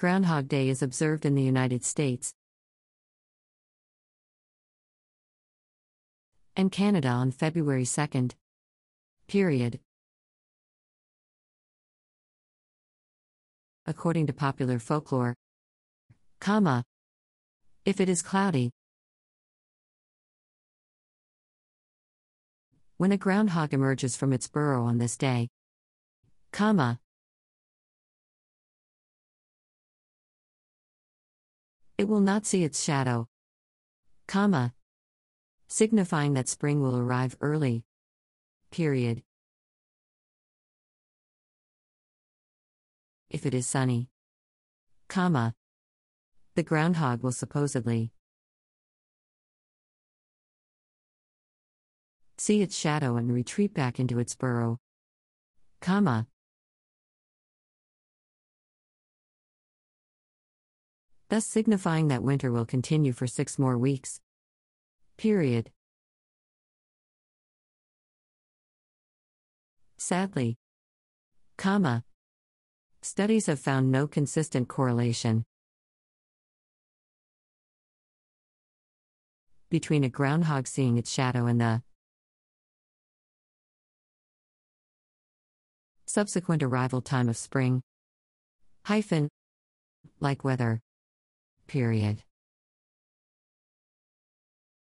Groundhog Day is observed in the United States and Canada on February 2nd. Period. According to popular folklore, comma, if it is cloudy, when a groundhog emerges from its burrow on this day, comma, it will not see its shadow, comma, signifying that spring will arrive early. Period. If it is sunny, comma, the groundhog will supposedly see its shadow and retreat back into its burrow, comma, thus signifying that winter will continue for six more weeks. Period. Sadly, comma, studies have found no consistent correlation between a groundhog seeing its shadow and the subsequent arrival time of spring hyphen like weather period